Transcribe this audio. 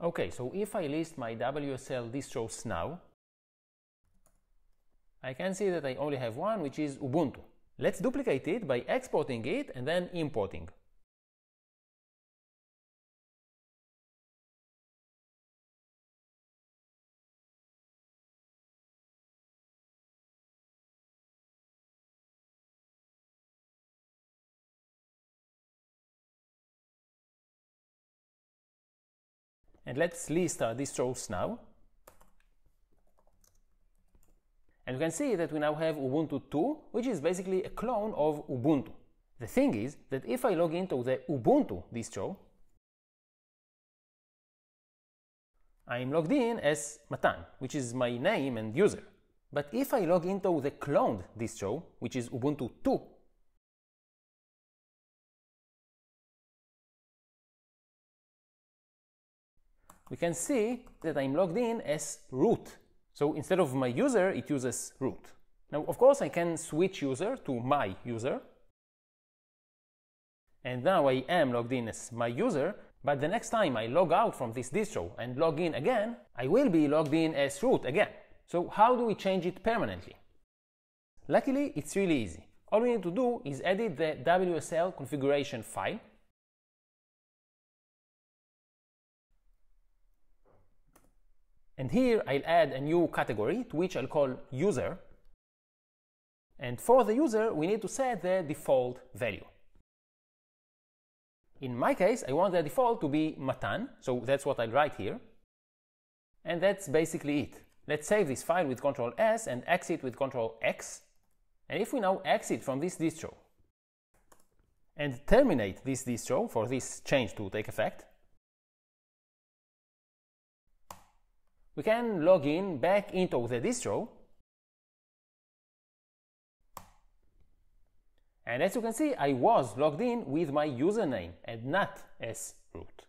Okay, so if I list my WSL distros now, I can see that I only have one, which is Ubuntu. Let's duplicate it by exporting it and then importing. And let's list uh, our distros now. And you can see that we now have Ubuntu 2, which is basically a clone of Ubuntu. The thing is that if I log into the Ubuntu distro, I'm logged in as Matan, which is my name and user. But if I log into the cloned distro, which is Ubuntu 2, we can see that I'm logged in as root. So instead of my user, it uses root. Now, of course, I can switch user to my user. And now I am logged in as my user, but the next time I log out from this distro and log in again, I will be logged in as root again. So how do we change it permanently? Luckily, it's really easy. All we need to do is edit the WSL configuration file And here I'll add a new category to which I'll call user. And for the user, we need to set the default value. In my case, I want the default to be Matan, so that's what I'll write here. And that's basically it. Let's save this file with Ctrl S and exit with Ctrl X. And if we now exit from this distro and terminate this distro for this change to take effect, we can log in back into the distro. And as you can see, I was logged in with my username and not as root.